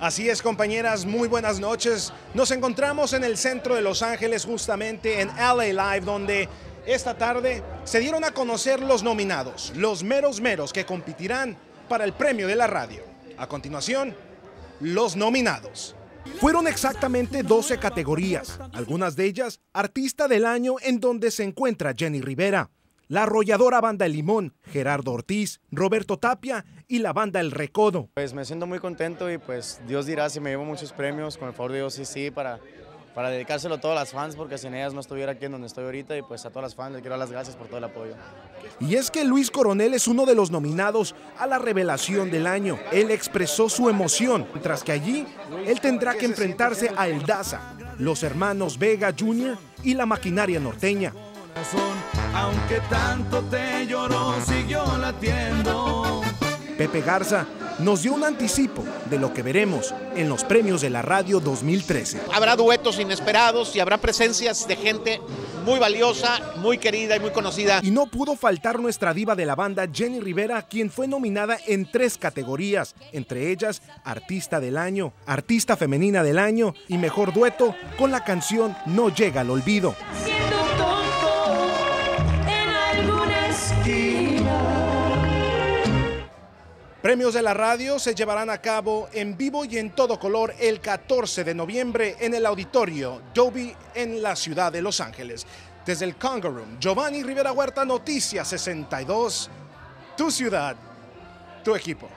Así es, compañeras, muy buenas noches. Nos encontramos en el centro de Los Ángeles, justamente en LA Live, donde esta tarde se dieron a conocer los nominados, los meros meros que competirán para el premio de la radio. A continuación, los nominados. Fueron exactamente 12 categorías, algunas de ellas Artista del Año en donde se encuentra Jenny Rivera, la arrolladora banda El Limón, Gerardo Ortiz, Roberto Tapia y la banda El Recodo. Pues me siento muy contento y pues Dios dirá si me llevo muchos premios, con el favor de Dios sí, sí, para, para dedicárselo a todas las fans, porque sin ellas no estuviera aquí en donde estoy ahorita y pues a todas las fans les quiero dar las gracias por todo el apoyo. Y es que Luis Coronel es uno de los nominados a la revelación del año. Él expresó su emoción, mientras que allí él tendrá que enfrentarse a El Daza, los hermanos Vega Jr. y la maquinaria norteña. Aunque tanto te lloró, siguió latiendo. Pepe Garza nos dio un anticipo de lo que veremos en los premios de la radio 2013. Habrá duetos inesperados y habrá presencias de gente muy valiosa, muy querida y muy conocida. Y no pudo faltar nuestra diva de la banda Jenny Rivera, quien fue nominada en tres categorías, entre ellas Artista del Año, Artista Femenina del Año y Mejor Dueto con la canción No llega al olvido. Premios de la radio se llevarán a cabo en vivo y en todo color el 14 de noviembre en el auditorio Dolby en la ciudad de Los Ángeles. Desde el Congo Room, Giovanni Rivera Huerta, Noticias 62, tu ciudad, tu equipo.